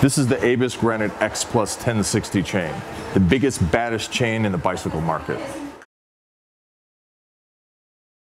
This is the Abus Granite X Plus 1060 chain, the biggest, baddest chain in the bicycle market.